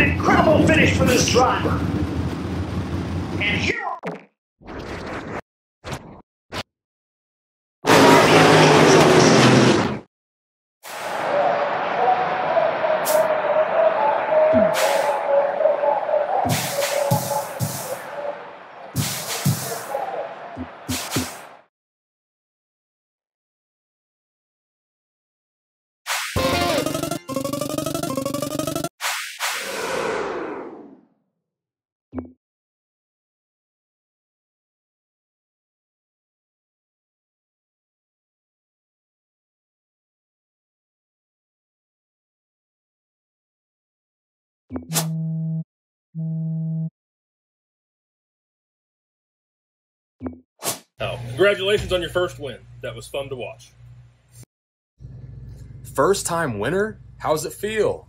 an incredible finish for this driver. Oh, congratulations on your first win. That was fun to watch. First time winner? How's it feel?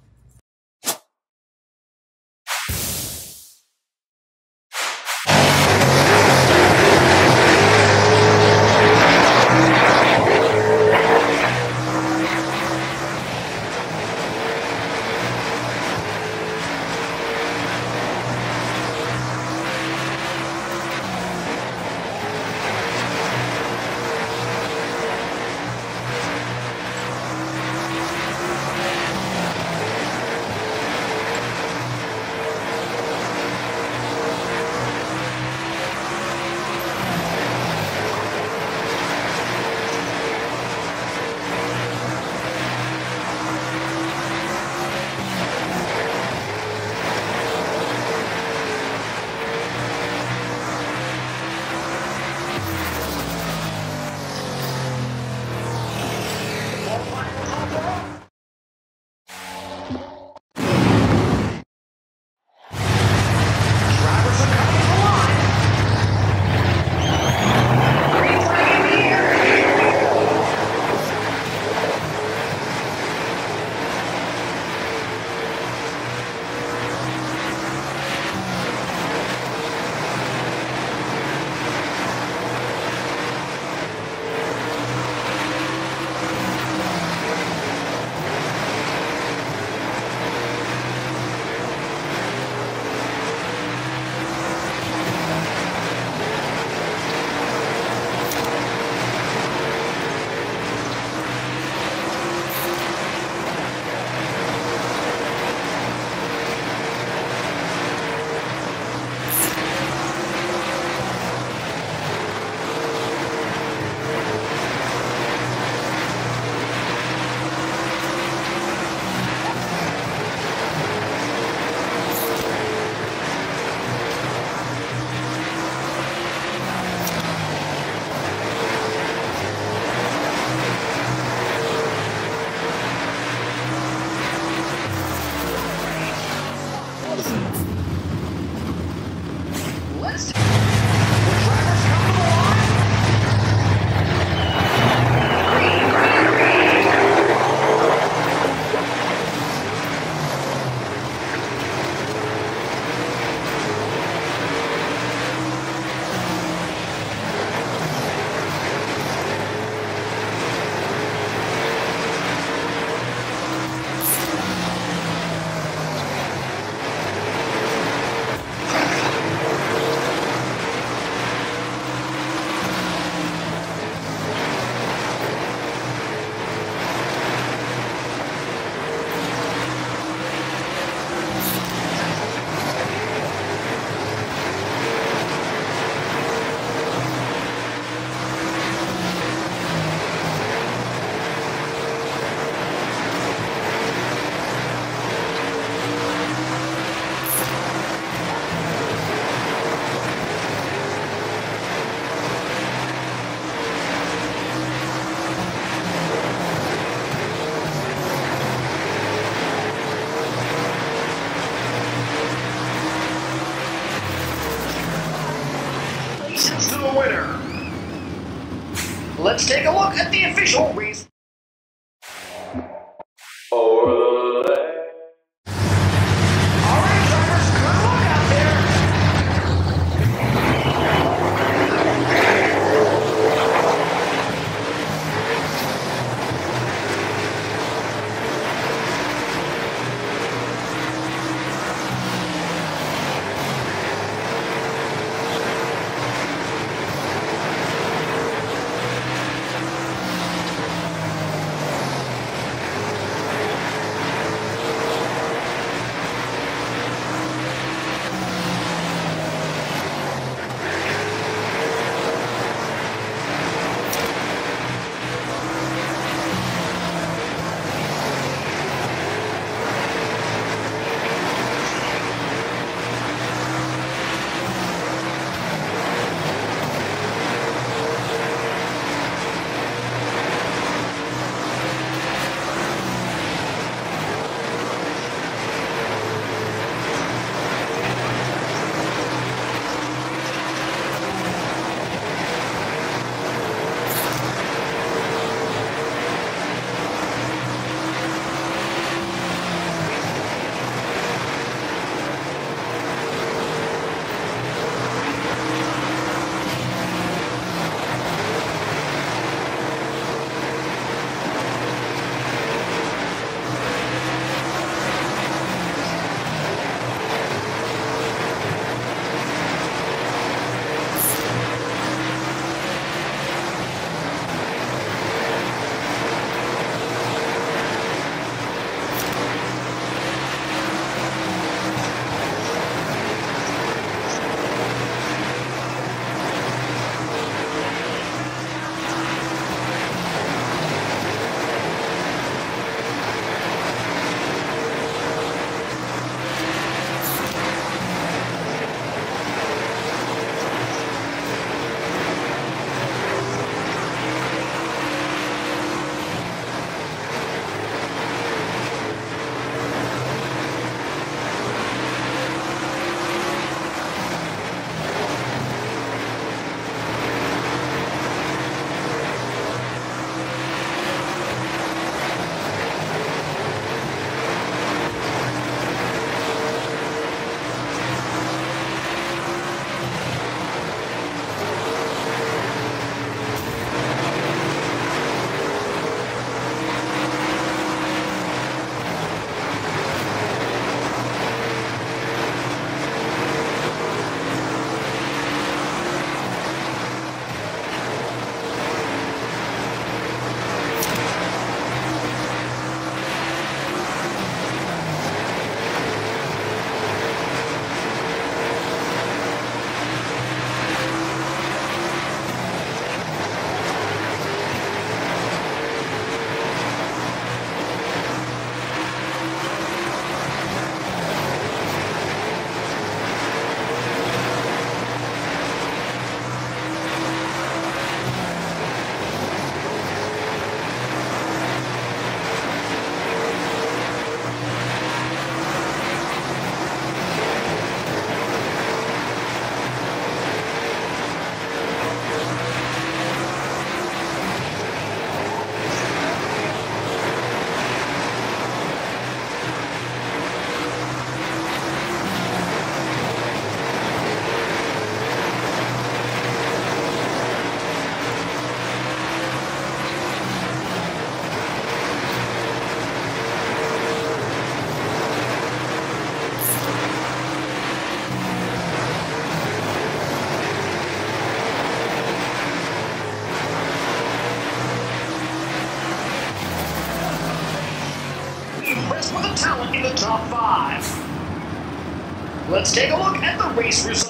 Race results.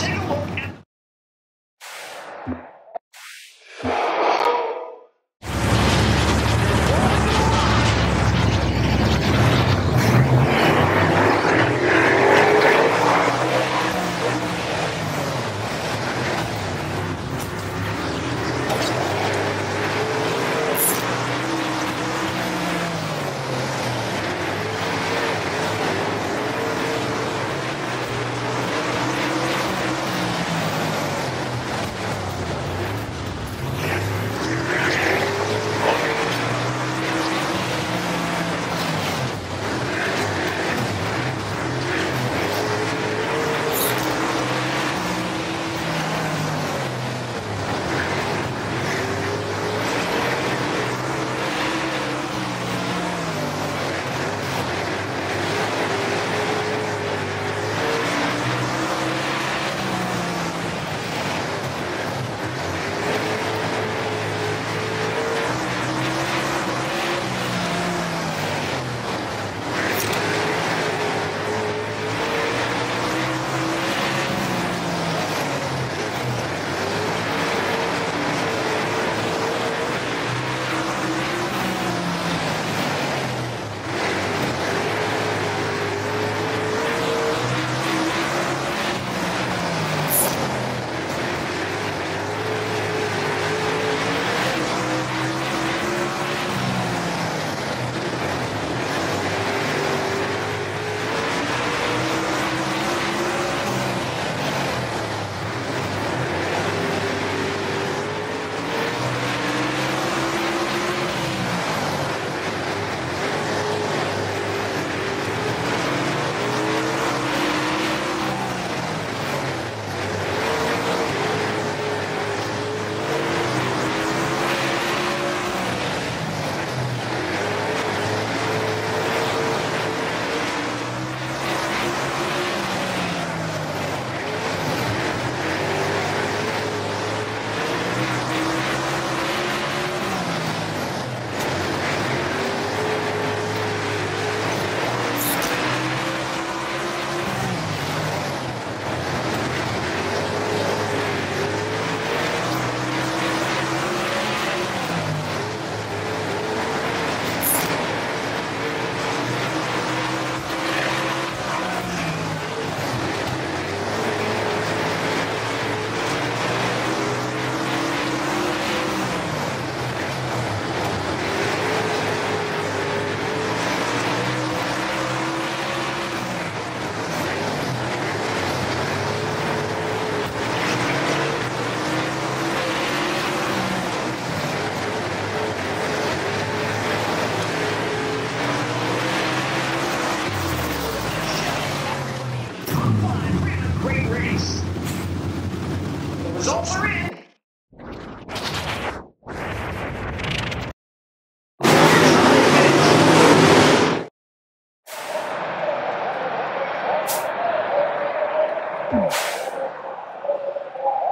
Let's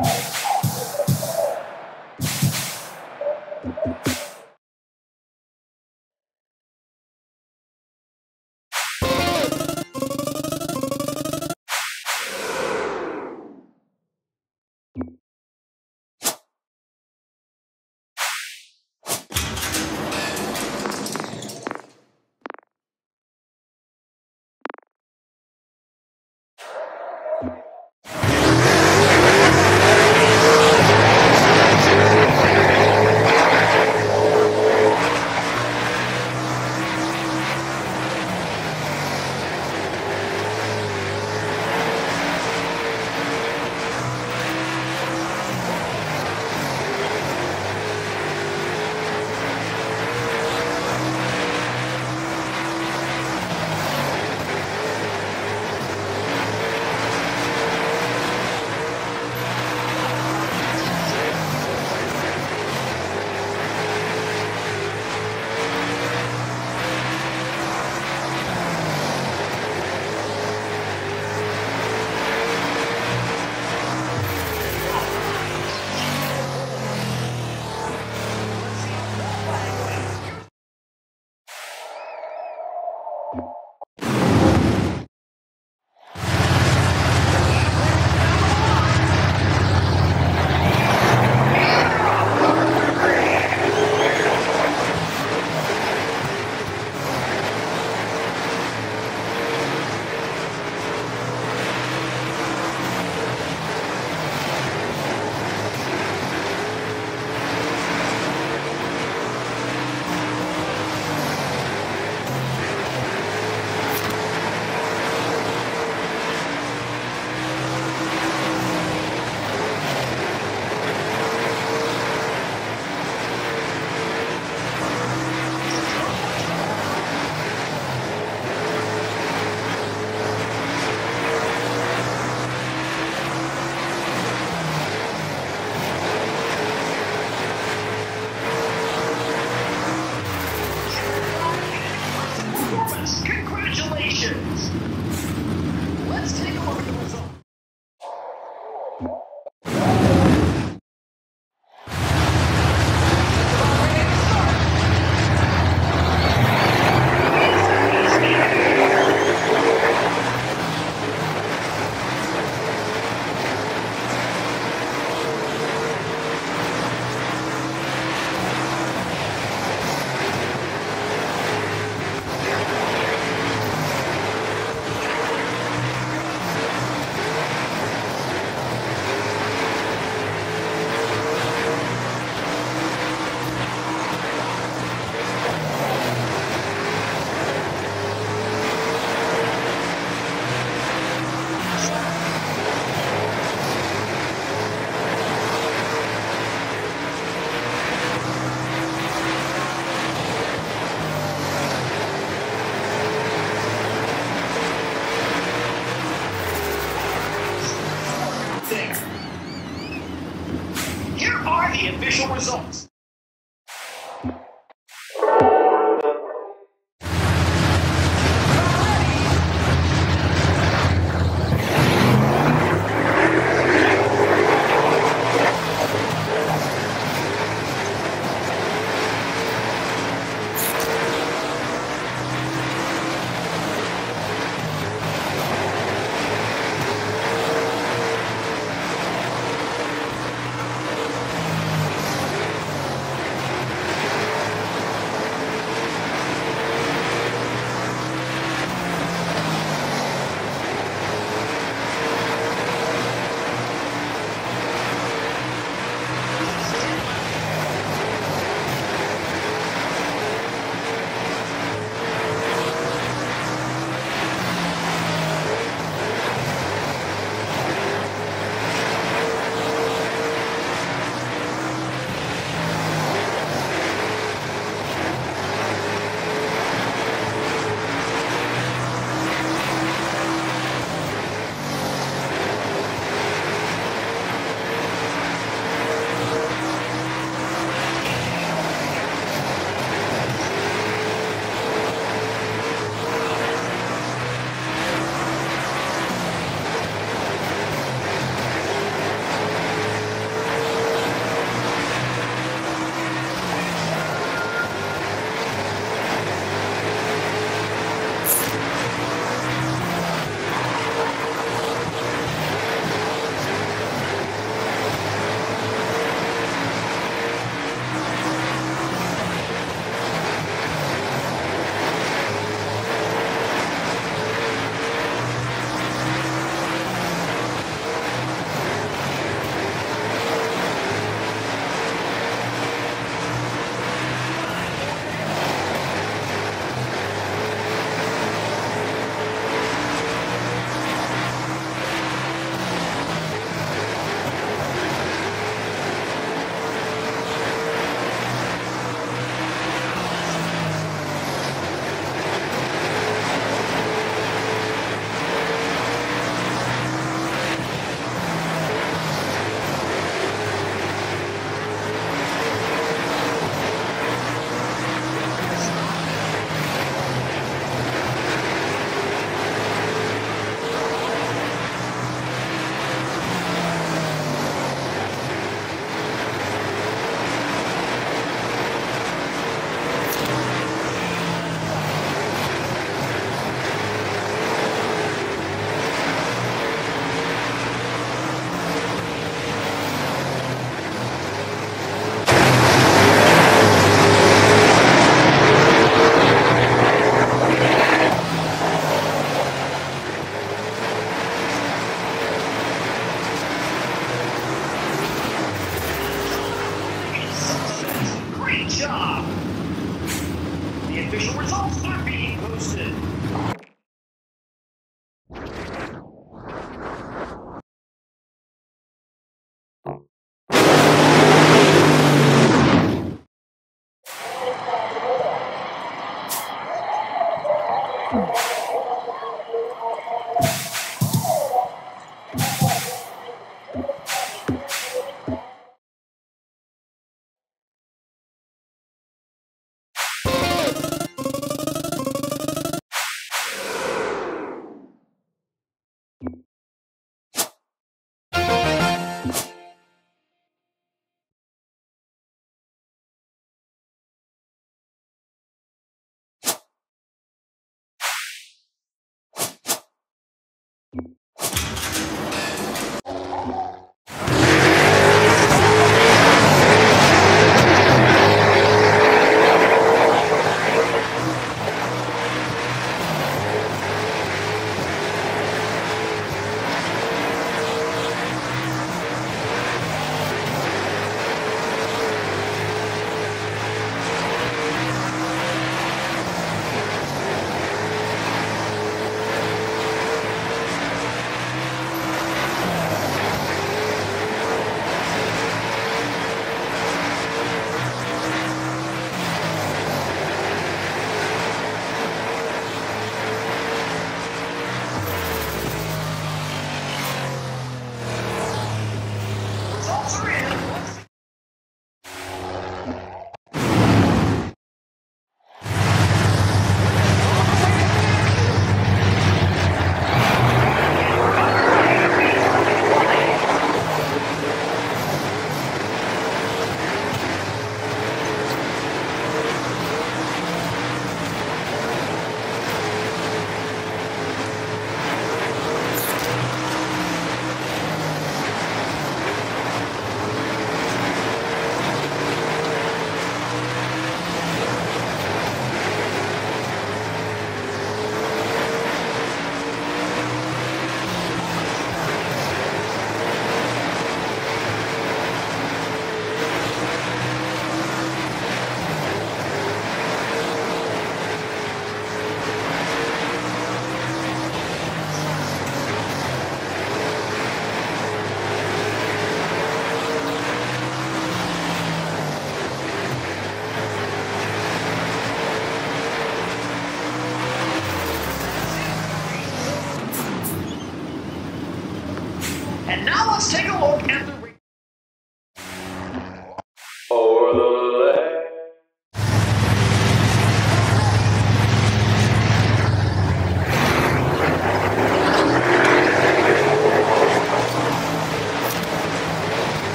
Bye.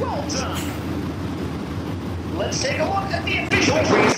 Well done. Let's take a look at the official race.